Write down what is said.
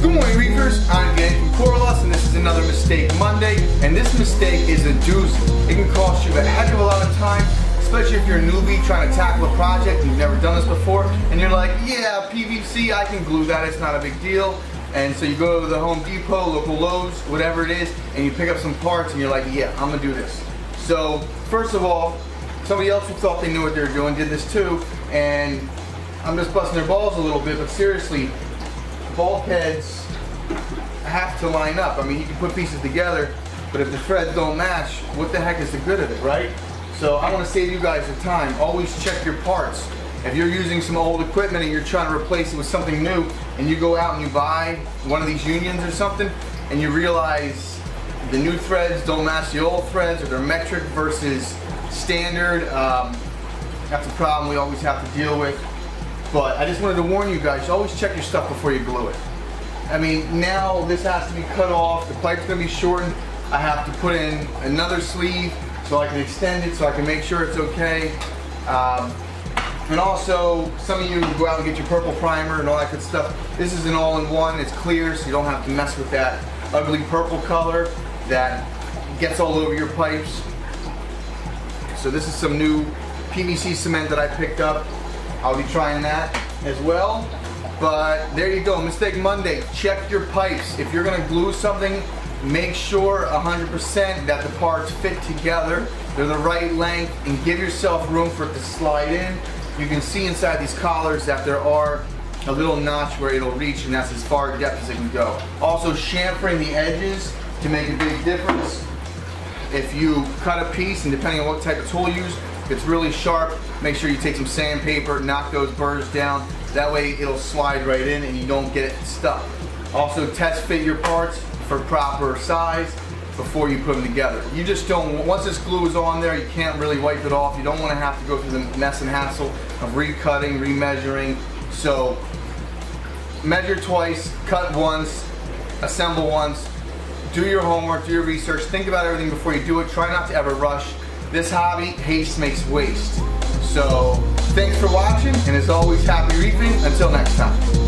Good morning, reefers. I'm Dan from Coralust, and this is another Mistake Monday. And this mistake is a doozy. It can cost you a heck of a lot of time, especially if you're a newbie trying to tackle a project you've never done this before, and you're like, yeah, PVC, I can glue that, it's not a big deal. And so you go to the Home Depot, local Lowe's, whatever it is, and you pick up some parts and you're like, yeah, I'm gonna do this. So, first of all, somebody else who thought they knew what they were doing did this too, and I'm just busting their balls a little bit, but seriously, bulkheads have to line up. I mean, you can put pieces together, but if the threads don't match, what the heck is the good of it, right? So I want to save you guys the time. Always check your parts. If you're using some old equipment and you're trying to replace it with something new, and you go out and you buy one of these unions or something, and you realize the new threads don't match the old threads, or they're metric versus standard, um, that's a problem we always have to deal with. But I just wanted to warn you guys, always check your stuff before you glue it. I mean, now this has to be cut off, the pipe's gonna be shortened, I have to put in another sleeve so I can extend it, so I can make sure it's okay. Um, and also, some of you go out and get your purple primer and all that good stuff. This is an all-in-one, it's clear, so you don't have to mess with that ugly purple color that gets all over your pipes. So this is some new PVC cement that I picked up. I'll be trying that as well. But there you go, Mistake Monday. Check your pipes. If you're gonna glue something, make sure 100% that the parts fit together. They're the right length and give yourself room for it to slide in. You can see inside these collars that there are a little notch where it'll reach and that's as far depth as it can go. Also chamfering the edges to make a big difference. If you cut a piece and depending on what type of tool you use, it's really sharp, make sure you take some sandpaper, knock those burrs down. That way it'll slide right in and you don't get it stuck. Also test fit your parts for proper size before you put them together. You just don't, once this glue is on there, you can't really wipe it off. You don't want to have to go through the mess and hassle of recutting, remeasuring. So measure twice, cut once, assemble once, do your homework, do your research, think about everything before you do it. Try not to ever rush. This hobby, haste makes waste. So thanks for watching, and as always, happy reefing. Until next time.